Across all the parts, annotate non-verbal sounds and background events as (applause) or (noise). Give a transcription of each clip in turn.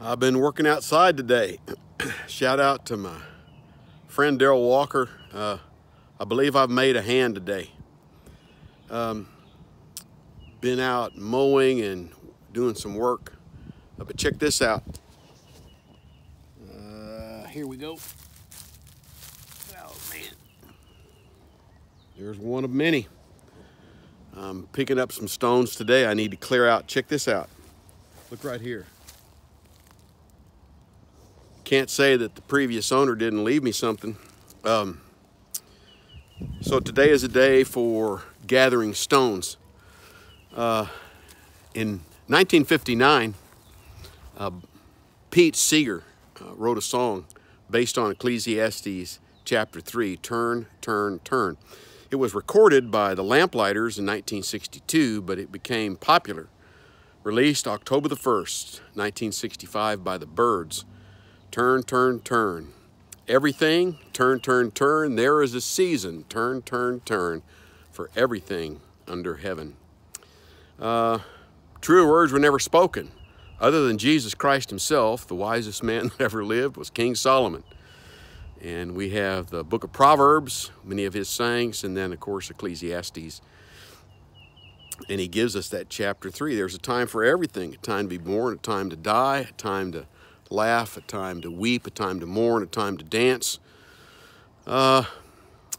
I've been working outside today. (clears throat) Shout out to my friend Daryl Walker. Uh, I believe I've made a hand today. Um, been out mowing and doing some work. Uh, but check this out. Uh, here we go. Oh man. There's one of many. I'm picking up some stones today. I need to clear out. Check this out. Look right here. Can't say that the previous owner didn't leave me something. Um, so today is a day for gathering stones. Uh, in 1959, uh, Pete Seeger uh, wrote a song based on Ecclesiastes chapter 3, Turn, Turn, Turn. It was recorded by the Limeliters in 1962, but it became popular. Released October the 1st, 1965 by the Byrds. Turn, turn, turn. Everything, turn, turn, turn. There is a season, turn, turn, turn, for everything under heaven. Uh, truer words were never spoken. Other than Jesus Christ himself, the wisest man (laughs) that ever lived was King Solomon. And we have the book of Proverbs, many of his sayings, and then, of course, Ecclesiastes. And he gives us that chapter three. There's a time for everything a time to be born, a time to die, a time to laugh, a time to weep, a time to mourn, a time to dance. Uh,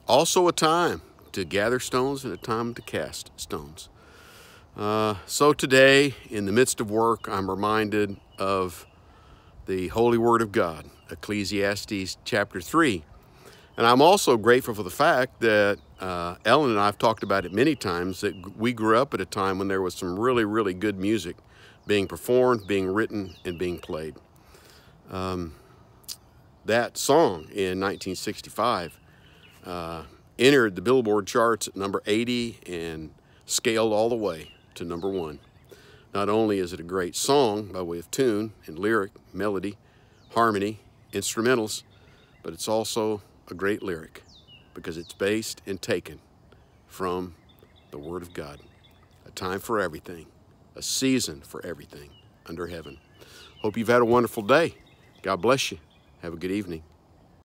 also, a time to gather stones and a time to cast stones. Uh, so, today, in the midst of work, I'm reminded of the Holy Word of God. Ecclesiastes chapter 3. And I'm also grateful for the fact that uh, Ellen and I have talked about it many times that we grew up at a time when there was some really, really good music being performed, being written, and being played. Um, that song in 1965 uh, entered the Billboard charts at number 80 and scaled all the way to number one. Not only is it a great song by way of tune and lyric, melody, harmony, instrumentals, but it's also a great lyric because it's based and taken from the Word of God. A time for everything, a season for everything under heaven. Hope you've had a wonderful day. God bless you. Have a good evening.